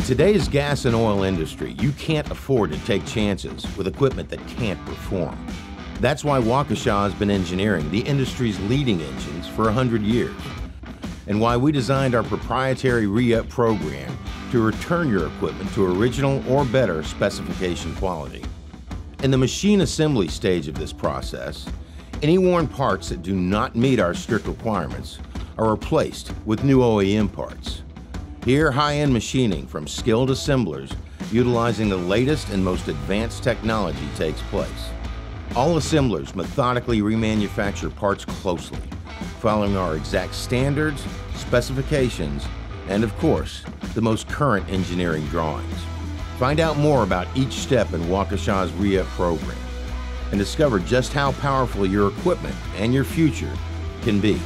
today's gas and oil industry, you can't afford to take chances with equipment that can't perform. That's why Waukesha has been engineering the industry's leading engines for 100 years, and why we designed our proprietary reUp program to return your equipment to original or better specification quality. In the machine assembly stage of this process, any worn parts that do not meet our strict requirements are replaced with new OEM parts. Here, high-end machining from skilled assemblers utilizing the latest and most advanced technology takes place. All assemblers methodically remanufacture parts closely, following our exact standards, specifications, and of course, the most current engineering drawings. Find out more about each step in Waukesha's reUp program and discover just how powerful your equipment and your future can be.